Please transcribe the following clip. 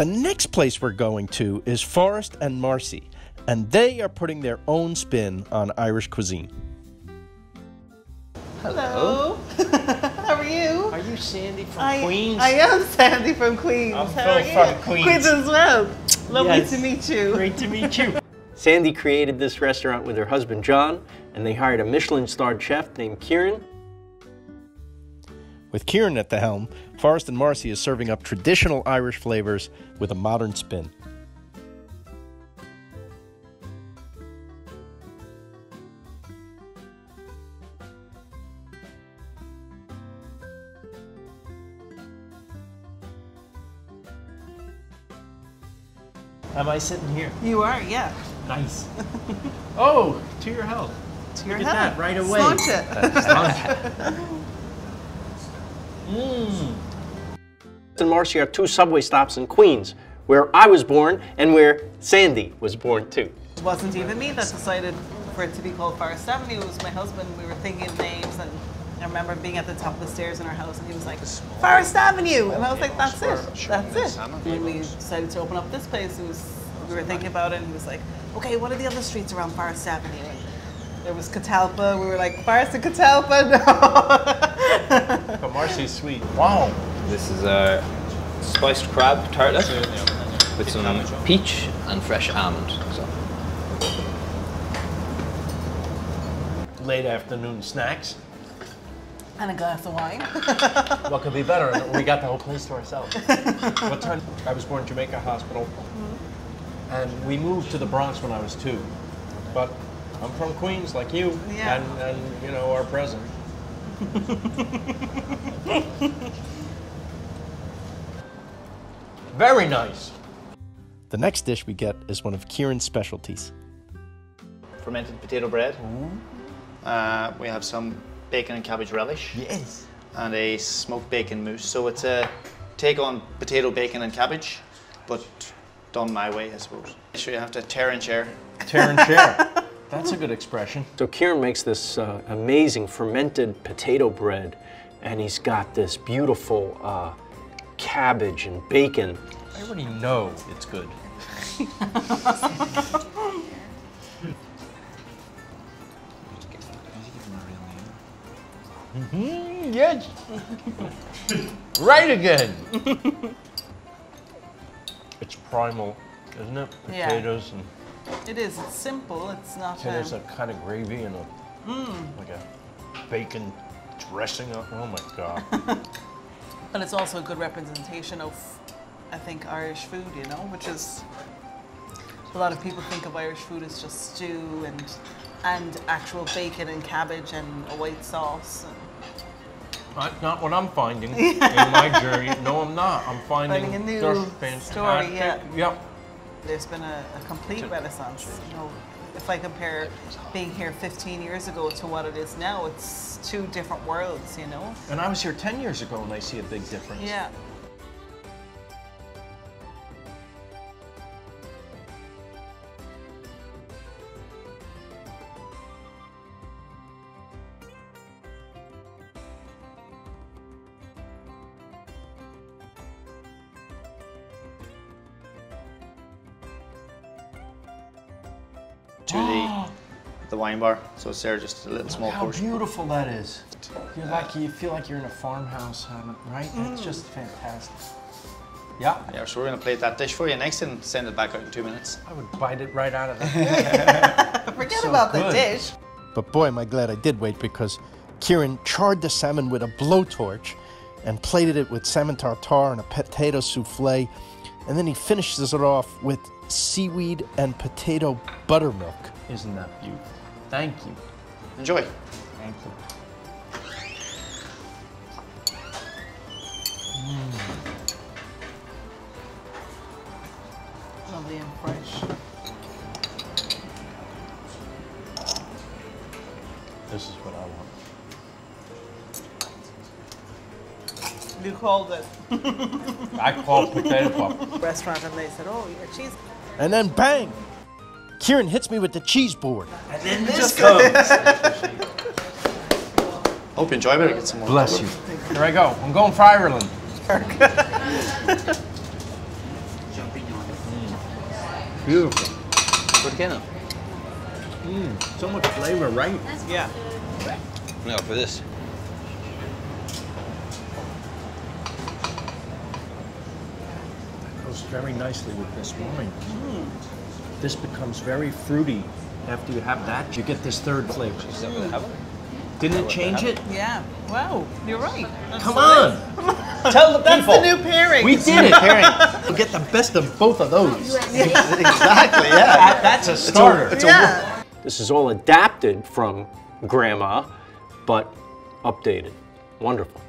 The next place we're going to is Forest and Marcy, and they are putting their own spin on Irish cuisine. Hello. How are you? Are you Sandy from I, Queens? I am Sandy from Queens. I'm How Phil are you? from Queens. Queens as well. Lovely Yes. to meet you. Great to meet you. Sandy created this restaurant with her husband John, and they hired a Michelin starred chef named Kieran. With Kieran at the helm, Forest and Marcy is serving up traditional Irish flavors with a modern spin. Am I sitting here? You are, yeah. Nice. oh, to your health. To your Look at health. that, right away. Launch it. Mmm. And Marcy are two subway stops in Queens, where I was born and where Sandy was born too. It wasn't even me that decided for it to be called Forest Avenue. It was my husband. We were thinking names, and I remember being at the top of the stairs in our house, and he was like, Forest Avenue, and I was like, that's it, that's it. When we decided to open up this place, it was we were thinking about it, and he was like, okay, what are the other streets around Forest Avenue? And there was Catalpa. We were like, Forest and Catalpa, no. But sweet. Wow. This is a spiced crab tartlet with some peach and fresh almond. So Late afternoon snacks. and a glass of wine. What could be better? We got the whole place to ourselves. what time? I was born in Jamaica Hospital, mm-hmm. and we moved to the Bronx when I was two. But I'm from Queens, like you, Yeah. and and you know our present. Very nice. The next dish we get is one of Kieran's specialties. fermented potato bread. Uh, we have some bacon and cabbage relish. Yes. And a smoked bacon mousse. So it's a take on potato, bacon, and cabbage, but done my way, I suppose. So you have to tear and share. Tear and share. That's a good expression. So Kieran makes this uh, amazing fermented potato bread, and he's got this beautiful uh, cabbage and bacon. I already know it's good. Mm-hmm, yes. right again. it's primal, isn't it? Yeah. Potatoes and it is. It's simple. It's not. Okay, there's a kind of gravy and a mm. like a bacon dressing. Up. Oh my god! But it's also a good representation of, I think, Irish food, you know, which is a lot of people think of Irish food as just stew and and actual bacon and cabbage and a white sauce. And That's not what I'm finding in my journey. No, I'm not. I'm finding, Finding a new story, yeah. Yep. There's been a, a complete renaissance. You know, if I compare being here 15 years ago to what it is now, it's two different worlds, you know. And I was here 10 years ago, and I see a big difference. Yeah. To the the wine bar. So it's there just a little small How portion. beautiful that is. You're like you feel like you're in a farmhouse, right? It's mm. just fantastic. Yeah, Yeah, so we're gonna plate that dish for you next and send it back out in two minutes. I would bite it right out of there. Forget So about the dish. But boy, am I glad I did wait because Kieran charred the salmon with a blowtorch and plated it with salmon tartare and a potato souffle. And then he finishes it off with seaweed and potato buttermilk. Isn't that beautiful? Thank you. Enjoy. Thank you. Mm. Lovely and fresh. This is what I want. You called it I call potato puff. restaurant, and they said, "Oh, you're cheese." And then bang! Kieran hits me with the cheese board. And then this comes. Hope you enjoy. Better get some more. Bless you. Here I go. I'm going for Ireland. Beautiful. ¿Por qué no? So much flavor, right? Yeah. No, for this. Goes very nicely with this wine. This becomes very fruity after you have that. You get this third flavor. Is that what? Didn't it change it? Yeah. Wow. You're right. That's Come so on! nice. Tell the That's people. the new pairing. We did it! Pairing. We'll get the best of both of those. exactly, yeah. That's a starter. yeah. This is all adapted from Grandma, but updated. Wonderful.